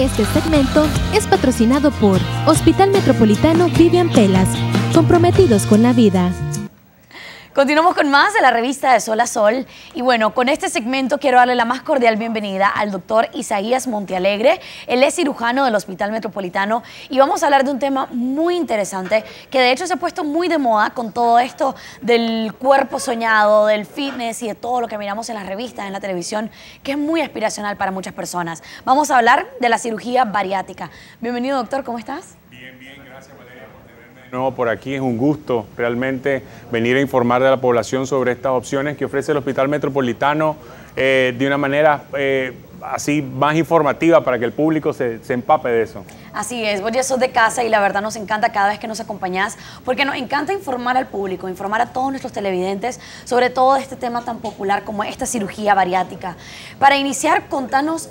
Este segmento es patrocinado por Hospital Metropolitano Vivian Pelas, comprometidos con la vida. Continuamos con más de la revista de Sol a Sol y bueno, con este segmento quiero darle la más cordial bienvenida al doctor Isaías Montealegre. Él es cirujano del Hospital Metropolitano y vamos a hablar de un tema muy interesante que de hecho se ha puesto muy de moda con todo esto del cuerpo soñado, del fitness y de todo lo que miramos en las revistas, en la televisión, que es muy aspiracional para muchas personas. Vamos a hablar de la cirugía bariátrica. Bienvenido doctor, ¿cómo estás? Nuevo por aquí. Es un gusto realmente venir a informar de la población sobre estas opciones que ofrece el Hospital Metropolitano eh, de una manera eh, así más informativa para que el público se, empape de eso. Así es, vos ya sos de casa y la verdad nos encanta cada vez que nos acompañás porque nos encanta informar al público, informar a todos nuestros televidentes sobre todo este tema tan popular como esta cirugía bariátrica. Para iniciar, contanos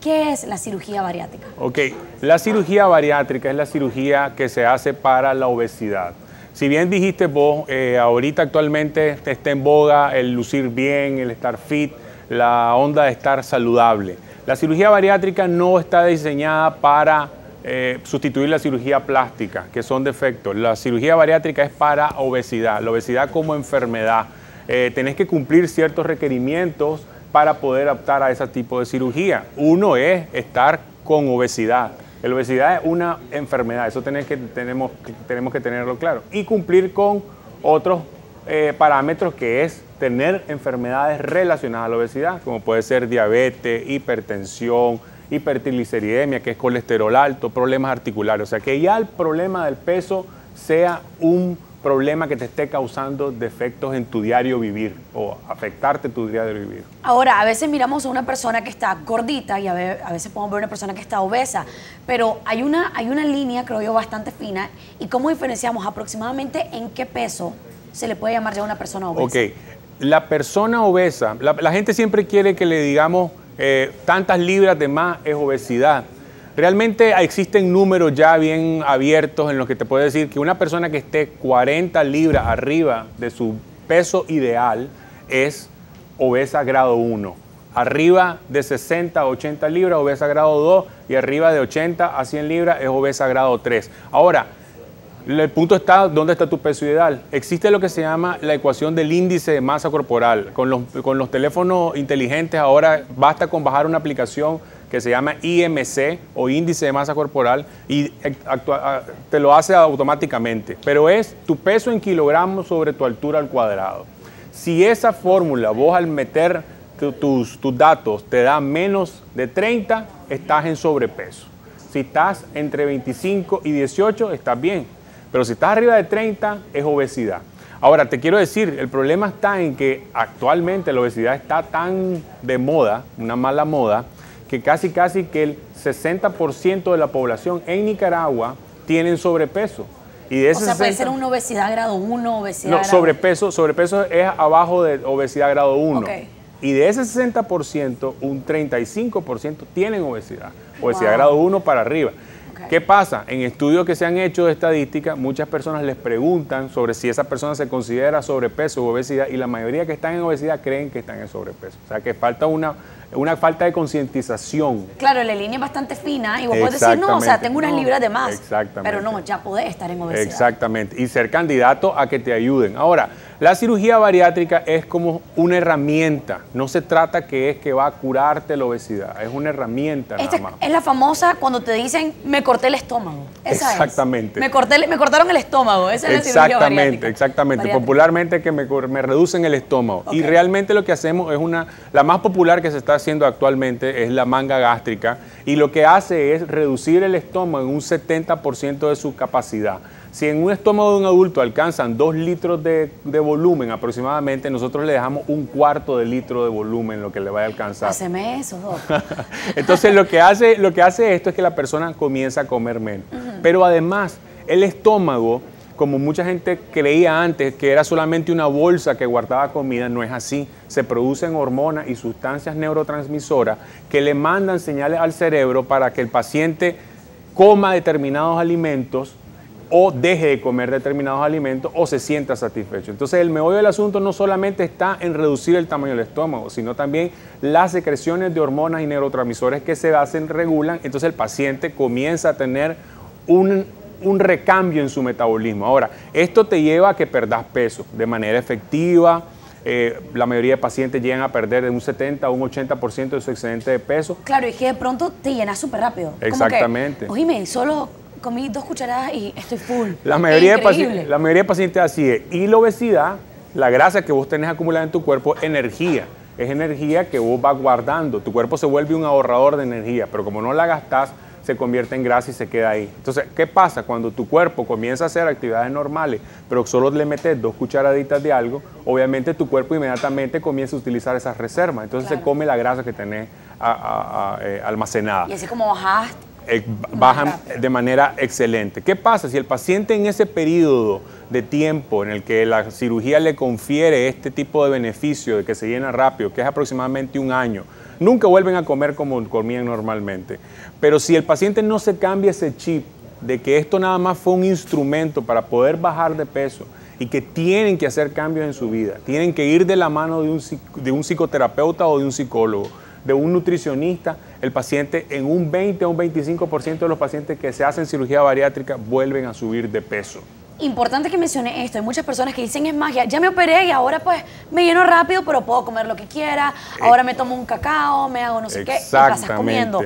¿Qué es la cirugía bariátrica? Ok, la cirugía bariátrica es la cirugía que se hace para la obesidad. Si bien dijiste vos, eh, ahorita actualmente está en boga el lucir bien, el estar fit, la onda de estar saludable. La cirugía bariátrica no está diseñada para eh, sustituir la cirugía plástica, que son defectos. La cirugía bariátrica es para obesidad, la obesidad como enfermedad. Eh, tenés que cumplir ciertos requerimientos para poder optar a ese tipo de cirugía. Uno es estar con obesidad. La obesidad es una enfermedad, eso que, tenemos que tenerlo claro. Y cumplir con otros eh, parámetros que es tener enfermedades relacionadas a la obesidad, como puede ser diabetes, hipertensión, hipertrigliceridemia, que es colesterol alto, problemas articulares. O sea, que ya el problema del peso sea un problema que te esté causando defectos en tu diario vivir o afectarte tu diario vivir. Ahora, a veces miramos a una persona que está gordita y a, veces podemos ver una persona que está obesa, pero hay una, hay una línea, creo yo, bastante fina y cómo diferenciamos aproximadamente en qué peso se le puede llamar ya a una persona obesa. Ok, la persona obesa, la, gente siempre quiere que le digamos eh, tantas libras de más es obesidad. Realmente existen números ya bien abiertos en los que te puedo decir que una persona que esté 40 libras arriba de su peso ideal es obesa grado 1. Arriba de 60 a 80 libras, obesa grado 2, y arriba de 80 a 100 libras es obesa grado 3. Ahora, el punto está, ¿dónde está tu peso ideal? Existe lo que se llama la ecuación del índice de masa corporal. Con los, con los teléfonos inteligentes ahora basta con bajar una aplicación que se llama IMC o índice de masa corporal y te lo hace automáticamente, pero es tu peso en kilogramos sobre tu altura al cuadrado. Si esa fórmula vos al meter tus, tus datos te da menos de 30, estás en sobrepeso. Si estás entre 25 y 18, estás bien. Pero si estás arriba de 30, es obesidad. Ahora, te quiero decir, el problema está en que actualmente la obesidad está tan de moda, una mala moda, que casi casi que el 60% de la población en Nicaragua tienen sobrepeso. Y de ese o sea, puede ser una obesidad grado 1, obesidad No, sobrepeso, sobrepeso es abajo de obesidad grado 1. Y de ese 60%, un 35% tienen obesidad, obesidad grado 1 para arriba. ¿Qué pasa? En estudios que se han hecho de estadística, muchas personas les preguntan sobre si esa persona se considera sobrepeso o obesidad y la mayoría que están en obesidad creen que están en sobrepeso. O sea que falta una una falta de concientización. Claro, la línea es bastante fina y vos podés decir, no, o sea, tengo unas libras de más. Exactamente. Pero no, ya podés estar en obesidad. Exactamente. Y ser candidato a que te ayuden. Ahora, la cirugía bariátrica es como una herramienta. No se trata que es que va a curarte la obesidad. Es una herramienta nada más. Es la famosa cuando te dicen, me corté el estómago. exactamente. Me, corté, me cortaron el estómago. Esa es la cirugía bariátrica. Exactamente, Popularmente que me, me, reducen el estómago. Y realmente lo que hacemos es una... La más popular que se está haciendo actualmente es la manga gástrica. Y lo que hace es reducir el estómago en un 70% de su capacidad. Si en un estómago de un adulto alcanzan 2 litros de, volumen aproximadamente, nosotros le dejamos un cuarto de litro de volumen lo que le vaya a alcanzar. Haceme eso, Entonces lo que, hace, lo que hace esto es que la persona comienza a comer menos. Pero además, el estómago, como mucha gente creía antes que era solamente una bolsa que guardaba comida, no es así. Se producen hormonas y sustancias neurotransmisoras que le mandan señales al cerebro para que el paciente coma determinados alimentos o deje de comer determinados alimentos o se sienta satisfecho. Entonces el meollo del asunto no solamente está en reducir el tamaño del estómago, sino también las secreciones de hormonas y neurotransmisores que se hacen, regulan, entonces el paciente comienza a tener un, un recambio en su metabolismo. Ahora, esto te lleva a que perdas peso de manera efectiva, eh, la mayoría de pacientes llegan a perder de un 70 a un 80% de su excedente de peso. Claro, y que de pronto te llenas súper rápido. Exactamente. Como que, oíme, solo comí dos cucharadas y estoy full. La mayoría, de pacientes, la mayoría de pacientes así es. Y la obesidad, la grasa que vos tenés acumulada en tu cuerpo, es energía. Es energía que vos vas guardando. Tu cuerpo se vuelve un ahorrador de energía, pero como no la gastás, se convierte en grasa y se queda ahí. Entonces, ¿qué pasa? Cuando tu cuerpo comienza a hacer actividades normales, pero solo le metes dos cucharaditas de algo, obviamente tu cuerpo inmediatamente comienza a utilizar esas reservas. Entonces se come la grasa que tenés eh, almacenada. Y así como bajaste eh, bajan de manera excelente. ¿Qué pasa si el paciente en ese periodo de tiempo en el que la cirugía le confiere este tipo de beneficio de que se llena rápido, que es aproximadamente un año, nunca vuelven a comer como comían normalmente? Pero si el paciente no se cambia ese chip de que esto nada más fue un instrumento para poder bajar de peso, y que tienen que hacer cambios en su vida, tienen que ir de la mano de un, de un psicoterapeuta o de un psicólogo, de un nutricionista, el paciente en un 20 o un 25% de los pacientes que se hacen cirugía bariátrica vuelven a subir de peso. Importante que mencione esto, hay muchas personas que dicen es magia, ya me operé y ahora pues me lleno rápido, pero puedo comer lo que quiera, ahora me tomo un cacao, me hago no sé qué, y pasas comiendo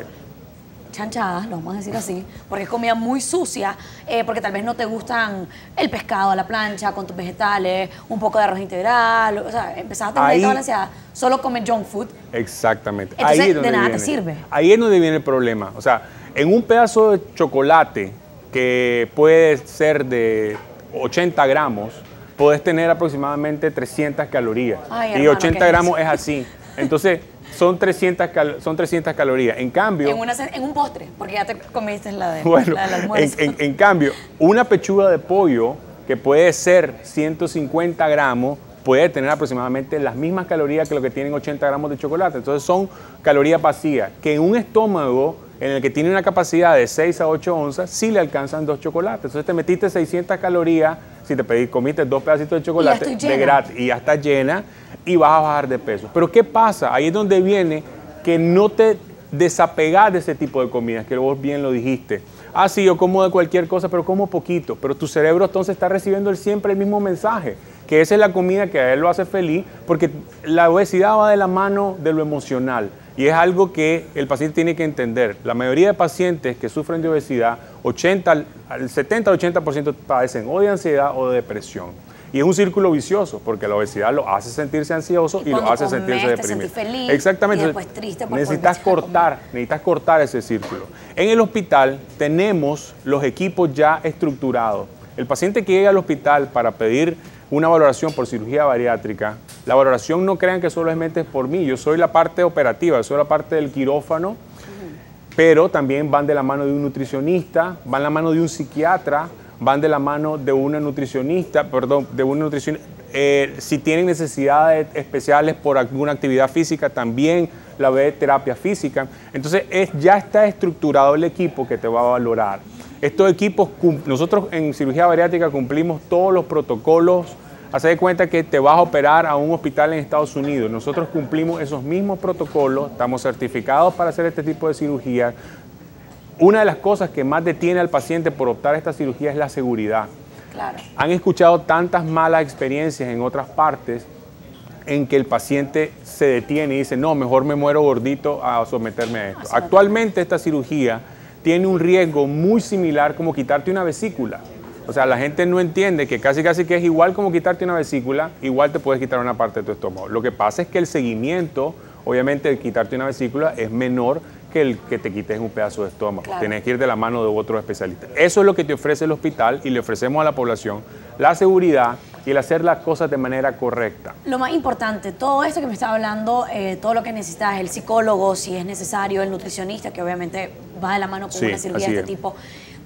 chanchadas, lo vamos a decir así, porque es comida muy sucia, eh, porque tal vez no te gustan el pescado a la plancha con tus vegetales, un poco de arroz integral, o sea, empezás a tener dieta balanceada, solo comes junk food. Exactamente. Entonces, de nada te sirve. Ahí es donde viene el problema. O sea, en un pedazo de chocolate que puede ser de 80 gramos, puedes tener aproximadamente 300 calorías. y 80 gramos es así. Entonces, son 300, son 300 calorías. En cambio... En, un postre, porque ya te comiste la, de, bueno, del almuerzo. En, cambio, una pechuga de pollo que puede ser 150 gramos, puede tener aproximadamente las mismas calorías que lo que tienen 80 gramos de chocolate. Entonces son calorías vacías, que en un estómago en el que tiene una capacidad de 6 a 8 onzas, sí le alcanzan dos chocolates. Entonces te metiste 600 calorías, si te pedí, comiste dos pedacitos de chocolate de gratis y ya está llena y vas a bajar de peso. Pero ¿qué pasa? Ahí es donde viene que no te desapegas de ese tipo de comidas, que vos bien lo dijiste. Ah, sí, yo como de cualquier cosa, pero como poquito. Pero tu cerebro entonces está recibiendo siempre el mismo mensaje, que esa es la comida que a él lo hace feliz, porque la obesidad va de la mano de lo emocional. Y es algo que el paciente tiene que entender. La mayoría de pacientes que sufren de obesidad, 80, al 70 al 80% padecen o de ansiedad o de depresión. Y es un círculo vicioso, porque la obesidad lo hace sentirse ansioso y, lo hace sentirse deprimido. Feliz, Exactamente. Y después triste necesitas cortar, necesitas cortar ese círculo. En el hospital tenemos los equipos ya estructurados. El paciente que llega al hospital para pedir una valoración por cirugía bariátrica, la valoración no crean que solamente es por mí, yo soy la parte operativa, soy la parte del quirófano, pero también van de la mano de un nutricionista, van de la mano de un psiquiatra, van de la mano de una nutricionista, perdón, de una nutricionista. Eh, si tienen necesidades especiales por alguna actividad física, también la ve terapia física. Entonces es, ya está estructurado el equipo que te va a valorar. Estos equipos, nosotros en cirugía bariátrica cumplimos todos los protocolos. Haz de cuenta que te vas a operar a un hospital en Estados Unidos. Nosotros cumplimos esos mismos protocolos, estamos certificados para hacer este tipo de cirugía. Una de las cosas que más detiene al paciente por optar a esta cirugía es la seguridad. Han escuchado tantas malas experiencias en otras partes en que el paciente se detiene y dice, no, mejor me muero gordito a someterme a esto. Actualmente esta cirugía tiene un riesgo muy similar como quitarte una vesícula. O sea, la gente no entiende que casi casi que es igual como quitarte una vesícula, igual te puedes quitar una parte de tu estómago. Lo que pasa es que el seguimiento, obviamente, de quitarte una vesícula es menor que el que te quites un pedazo de estómago. Tienes que ir de la mano de otro especialista. Eso es lo que te ofrece el hospital y le ofrecemos a la población la seguridad y el hacer las cosas de manera correcta. Lo más importante, todo esto que me está hablando, eh, todo lo que necesitas, el psicólogo, si es necesario, el nutricionista, que obviamente va de la mano con una cirugía de este tipo.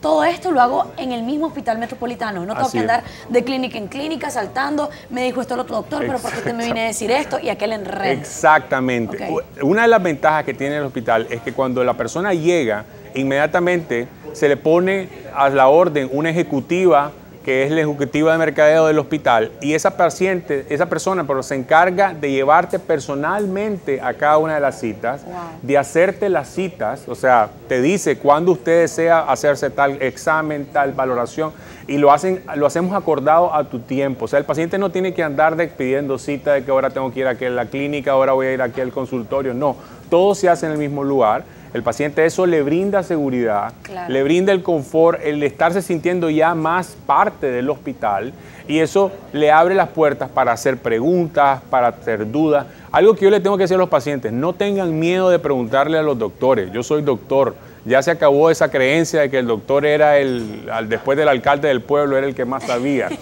Todo esto lo hago en el mismo hospital metropolitano. No tengo que andar de clínica en clínica saltando. Me dijo esto el otro doctor, pero ¿por qué usted me viene a decir esto? Y aquel enredo. Exactamente. Una de las ventajas que tiene el hospital es que cuando la persona llega, inmediatamente se le pone a la orden una ejecutiva que es la ejecutiva de mercadeo del hospital, y esa paciente, esa persona pero se encarga de llevarte personalmente a cada una de las citas, de hacerte las citas, o sea, te dice cuándo usted desea hacerse tal examen, tal valoración, y lo, hacen, lo hacemos acordado a tu tiempo. O sea, el paciente no tiene que andar pidiendo cita de que ahora tengo que ir aquí a la clínica, ahora voy a ir aquí al consultorio, no, todo se hace en el mismo lugar el paciente eso le brinda seguridad, le brinda el confort, el estarse sintiendo ya más parte del hospital y eso le abre las puertas para hacer preguntas, para hacer dudas. Algo que yo le tengo que decir a los pacientes, no tengan miedo de preguntarle a los doctores. Yo soy doctor, ya se acabó esa creencia de que el doctor era el, después del alcalde del pueblo, era el que más sabía.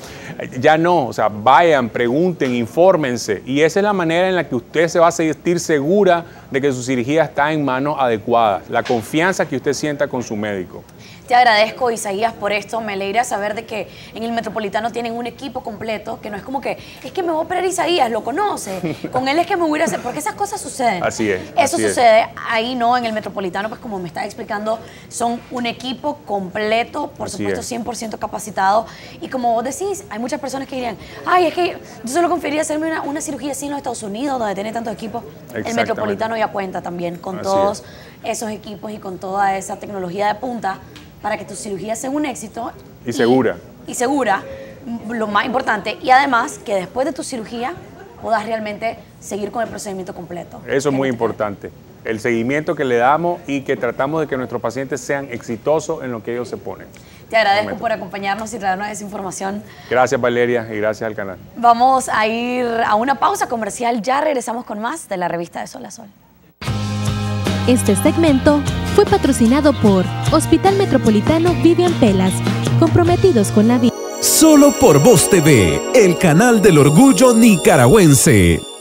Ya no, o sea, vayan, pregunten, infórmense. Y esa es la manera en la que usted se va a sentir segura de que su cirugía está en manos adecuadas. La confianza que usted sienta con su médico. Te agradezco, Isaías, por esto. Me alegra saber de que en el Metropolitano tienen un equipo completo, que no es como que, es que me voy a operar Isaías, lo conoce. Con él es que me voy a hacer, porque esas cosas suceden. Así es. Eso sucede. Ahí no, en el Metropolitano, pues como me está explicando, son un equipo completo, por supuesto, 100% capacitado. Y como vos decís, hay muchas personas que dirían, ay, es que yo solo confiaría hacerme una, cirugía así en los Estados Unidos, donde tiene tantos equipos. El Metropolitano ya cuenta también con todos esos equipos y con toda esa tecnología de punta para que tu cirugía sea un éxito. Y, segura. Y segura, lo más importante. Y además que después de tu cirugía puedas realmente seguir con el procedimiento completo. Eso es muy importante. El seguimiento que le damos y que tratamos de que nuestros pacientes sean exitosos en lo que ellos se ponen. Te agradezco por acompañarnos y traernos esa información. Gracias Valeria y gracias al canal. Vamos a ir a una pausa comercial. Ya regresamos con más de la revista de Sol a Sol. Este segmento fue patrocinado por Hospital Metropolitano Vivian Pelas, comprometidos con la vida. Solo por Voz TV, el canal del orgullo nicaragüense.